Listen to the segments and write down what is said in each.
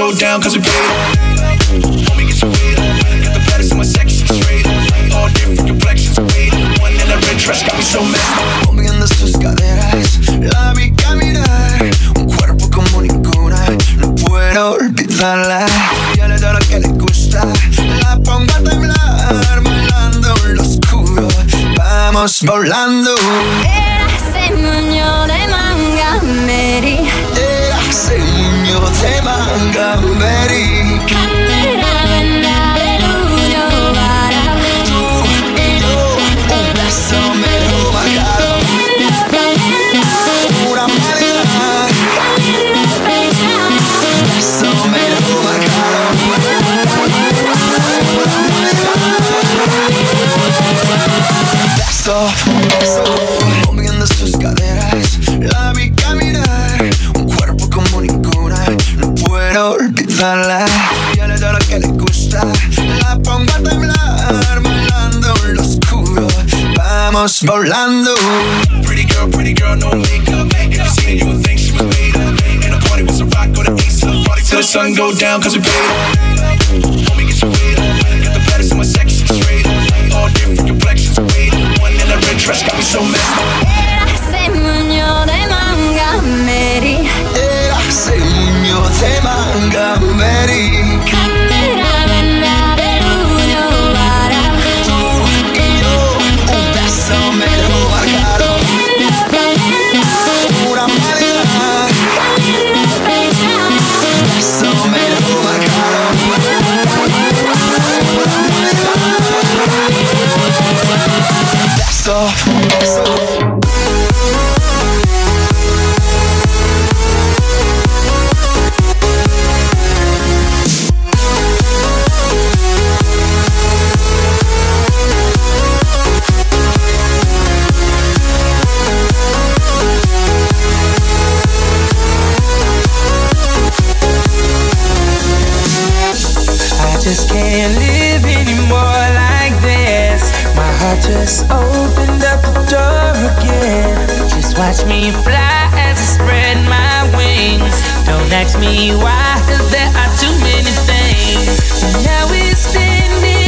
go down, cause we paid up. Homie, get your weight up. Got the baddest in my section straight up. All different complexions, weight up. One in a red dress got me so messed up. Moviendo sus caderas, la vi caminar, un cuerpo como ninguna, no puedo olvidarla. Ya le da lo que le gusta, la pongo a temblar, bailando en lo oscuro, vamos volando. Era ese moño de manga, Mary. se il mio te manca veri sun go down, cause we paid. Got the my. All different complexions. One in a red dress got me so messed up. Fly as I spread my wings. Don't ask me why, cause there are too many things. Now we're standing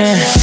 yeah.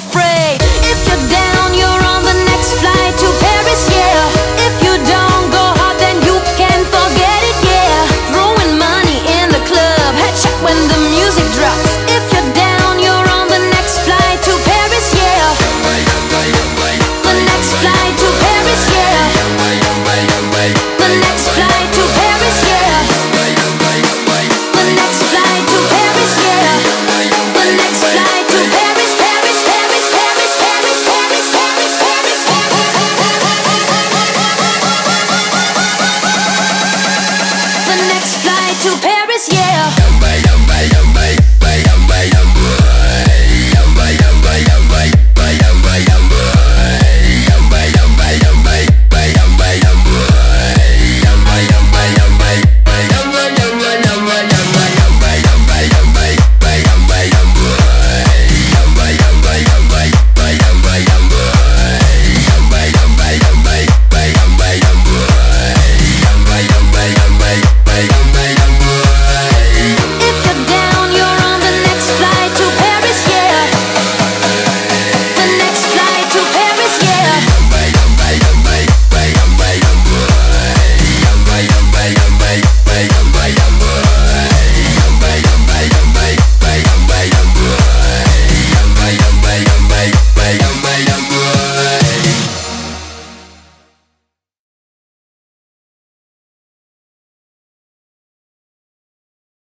for. If you're down, you're on the next flight to.